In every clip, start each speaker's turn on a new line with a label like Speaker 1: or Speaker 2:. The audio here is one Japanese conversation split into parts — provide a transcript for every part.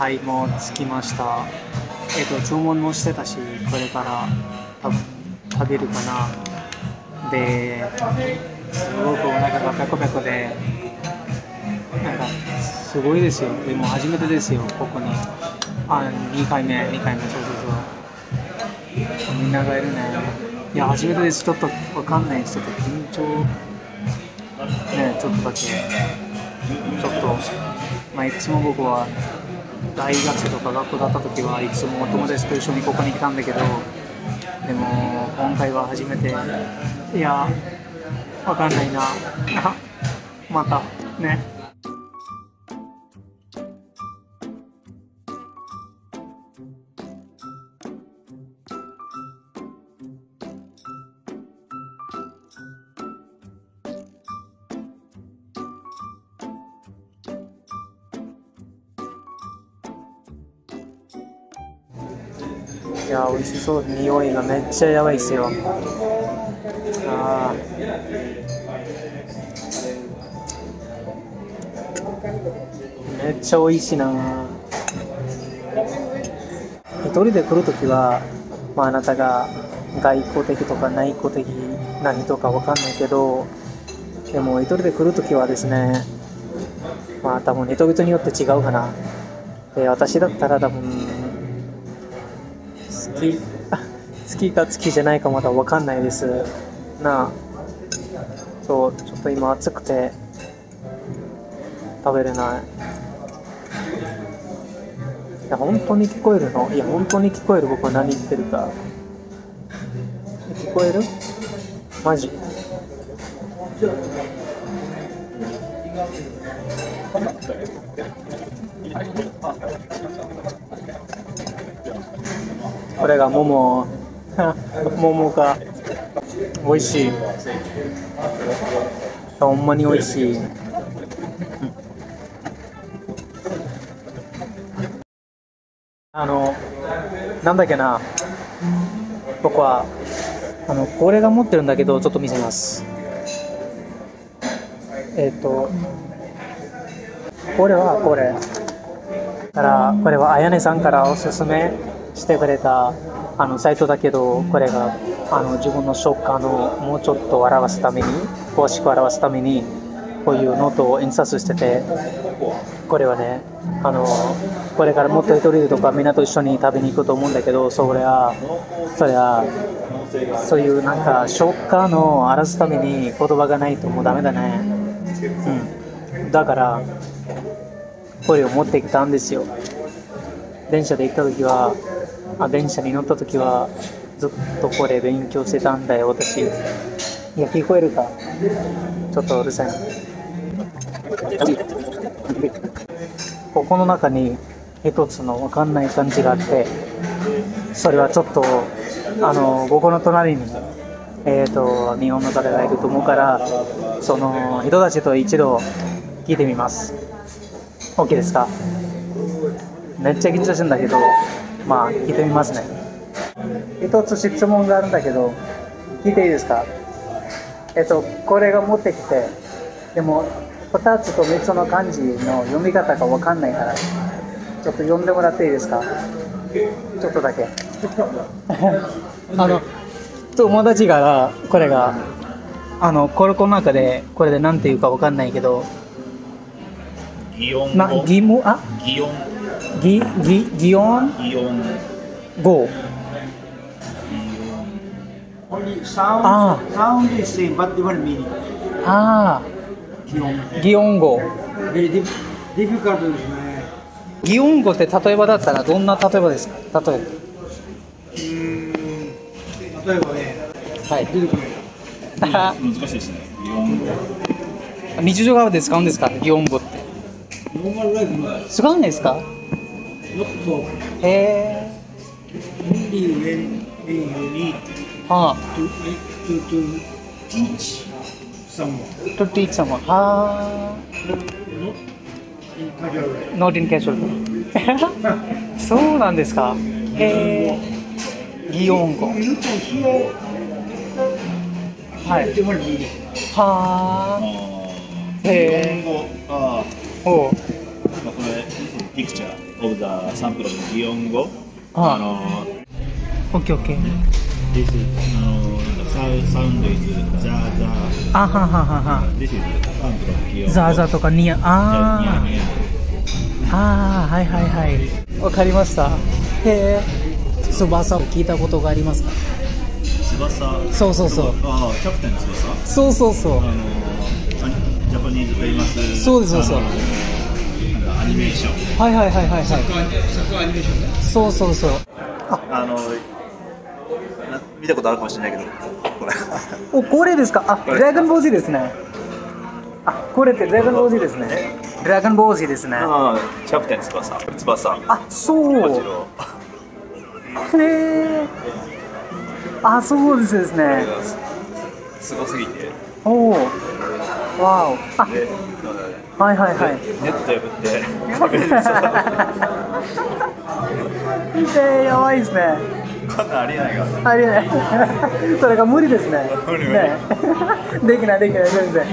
Speaker 1: はいもう着きました。えっ、と注文もしてたしこれから食べるかな。ですごくお腹がペコペコでなんかすごいですよ。でも初めてですよここに。あ2回目2回目。そうそうそう。みんながいるねいや初めてです。ちょっとわかんないちょっと緊張。ねちょっとだけ。ちょっとまあいつも僕は大学生とか学校だった時はいつもお友達と一緒にここに来たんだけどでも今回は初めていやわかんないな。またね。いや美味しそう。匂いがめっちゃやばいっすよ。あめっちゃ美味しいな。一人で来るときは、まあ、あなたが外交的とか内向的な人かわかんないけどでも一人で来るときはですねまあ多分人々によって違うかな。で私だったら多分好き好きか好きじゃないかまだ分かんないです。なあ。そうちょっと今暑くて。食べれない。いや本当に聞こえるの？いや本当に聞こえる僕は何言ってるか。聞こえる？マジ。これが桃。桃が美味しい。ほんまに美味しい、あのなんだっけな。僕はあのこれが持ってるんだけどちょっと見せます。えっ、ー、とこれはこれ。からこれはあやねさんからおすすめ。してくれたあのサイトだけどこれがあの自分の食感をもうちょっと表すために詳しく表すためにこういうノートを印刷しててこれはねあのこれからもっと一人でとかみんなと一緒に食べに行くと思うんだけどそれはそれはそういうなんか食感を表すために言葉がないともうダメだね。うん。だからこれを持ってきたんですよ。電車で行った時はあ電車に乗った時はずっとこれ勉強してたんだよ私。いや聞こえるか。ちょっとうるさいここの中に一つの分かんない感じがあってそれはちょっとあのここの隣にえーと、日本の方がいると思うからその人たちと一度聞いてみます。OK ですか？めっちゃ緊張してるんだけどまあ聞いてみますね。一つ質問があるんだけど聞いていいですか？えっとこれが持ってきてでも2つと3つの漢字の読み方が分かんないからちょっと読んでもらっていいですか？ちょっとだけ。あの友達がこれがあのこれこの中でこれで何て言うか分かんないけど
Speaker 2: 擬音
Speaker 1: な擬音あ
Speaker 2: 擬音
Speaker 1: 擬擬擬音？
Speaker 2: 擬音。
Speaker 1: 語。
Speaker 3: Only sound,
Speaker 1: Ah.
Speaker 3: sound is same, but different meaning.
Speaker 1: ああ
Speaker 3: Gion.
Speaker 1: 擬音語。
Speaker 3: Very dif- difficult ですね。
Speaker 1: 擬音語って例えばだったらどんな例えばですか？例え
Speaker 3: うーん。例えばね、
Speaker 1: ばはい。
Speaker 3: 出てこない。
Speaker 2: 難しいですね。擬音
Speaker 1: 日常側で使うんですか？擬音語って。
Speaker 3: ノーマルライフの
Speaker 1: 使うんですか？
Speaker 3: のこ
Speaker 1: へえはあ。はあ。そうなんですか。へえはい。へえ
Speaker 2: 日
Speaker 1: お、
Speaker 2: of the sample of 擬音語。
Speaker 1: あ。
Speaker 2: あの、
Speaker 1: オッケーオッケー。
Speaker 2: this is あの、sound sound is ザーザー。
Speaker 1: あはははは
Speaker 2: This is sample of。
Speaker 1: ザーザーとかニヤあ
Speaker 2: ニヤニヤ
Speaker 1: ーあーはいはいはい。わかりました。へえ翼を聞いたことがありますか？
Speaker 2: 翼？
Speaker 1: そうそうそう。
Speaker 2: ああ、キャプテン翼？
Speaker 1: そうそうそう。
Speaker 2: あの、 Japanese famous。
Speaker 1: そうですそうそう
Speaker 2: アニメーション。
Speaker 1: はいはいはいはいはい。
Speaker 3: サッカーアニメーションね。
Speaker 1: そうそうそう。
Speaker 2: あの、な見たことあるかもしれないけど、これ。
Speaker 1: おこれですか？あ
Speaker 2: これ。
Speaker 1: ドラゴンボージですね。あこれってドラゴンボージですね。ドラゴンボージですね。
Speaker 2: ああ、キャプテン翼。翼。
Speaker 1: あそう。
Speaker 2: もちろん。
Speaker 1: へえあそうですですね
Speaker 2: すすごすぎて。
Speaker 1: おおわおはいはいはい。
Speaker 2: ネット破って、確認した。
Speaker 1: えー、やばいですね。
Speaker 2: こんなんありえないが。
Speaker 1: ありえない。それが無理ですね。
Speaker 2: 無理無理。
Speaker 1: ね。できないできない全然。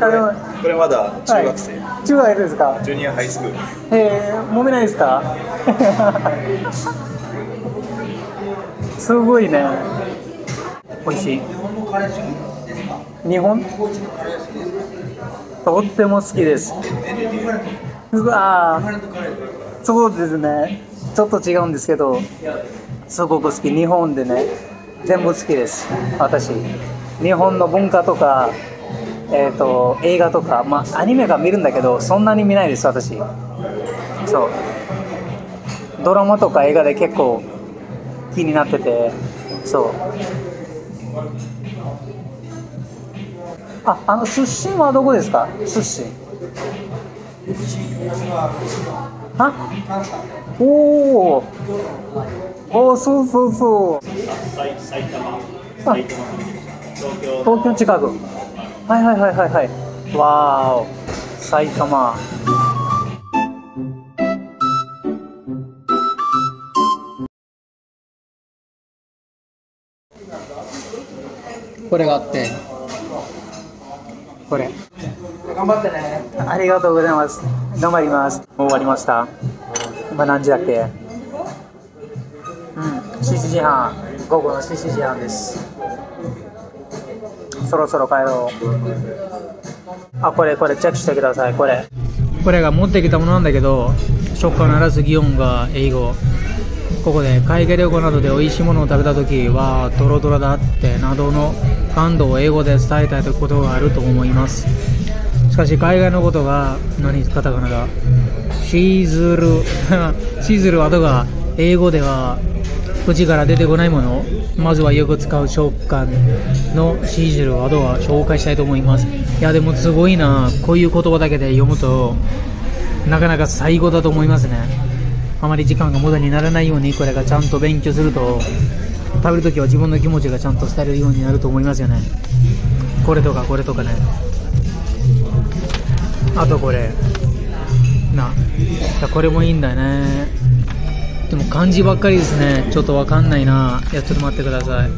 Speaker 1: あの
Speaker 2: これまだ中学生。
Speaker 1: はい、中学生ですか？
Speaker 2: ジュニアハイスクール。
Speaker 1: えー、揉めないですか？すごいね。美味しい日本？とっても好きです。うわそうですね。ちょっと違うんですけどすごく好き。日本でね全部好きです。私。日本の文化とかえー、と映画とか、まあ、アニメが見るんだけどそんなに見ないです私。そう。ドラマとか映画で結構気になっててそう。ああの出身はどこですか？出身あおおおそうそうそう
Speaker 2: 埼玉。
Speaker 1: あ
Speaker 2: 埼玉。東京。
Speaker 1: 東京近くはいはいはいはいはいわお埼玉これがあってこれ。頑張ってね。ありがとうございます。頑張ります。もう終わりました。今何時だっけ？うん。7時半。午後の7時半です。そろそろ帰ろう。あこれこれチェックしてください。これ。これが持ってきたものなんだけど食感ならず擬音が英語。ここで海外旅行などで美味しいものを食べた時はトロトロだってなどの感動を英語で伝えたいことがあると思います。しかし海外のことが何カタカナだシーズル シーズルはとが英語では口から出てこないもの。まずはよく使う食感のシーズルワードは紹介したいと思います。いやでもすごいな。こういう言葉だけで読むとなかなか最高だと思いますね。あまり時間が無駄にならないようにこれがちゃんと勉強すると食べるときは自分の気持ちがちゃんと伝えるようになると思いますよね。これとかこれとかね。あとこれ。な。これもいいんだよね。でも漢字ばっかりですね。ちょっとわかんないな。いやちょっと待ってください。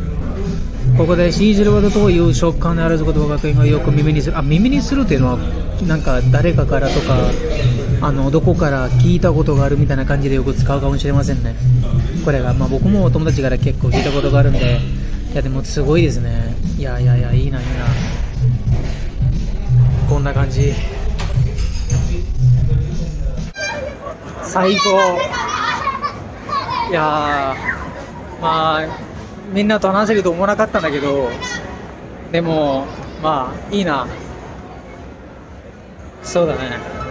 Speaker 1: ここでシージルワードという食感である言葉が今よく耳にする。あ耳にするっていうのはなんか誰かからとかあのどこから聞いたことがあるみたいな感じでよく使うかもしれませんね。これが、まあ、僕もお友達から結構聞いたことがあるんでいやでもすごいですね。いやいやいやいいないいな。こんな感じ。最高。いやまあみんなと話せると思わなかったんだけどでもまあいいな。そうだね。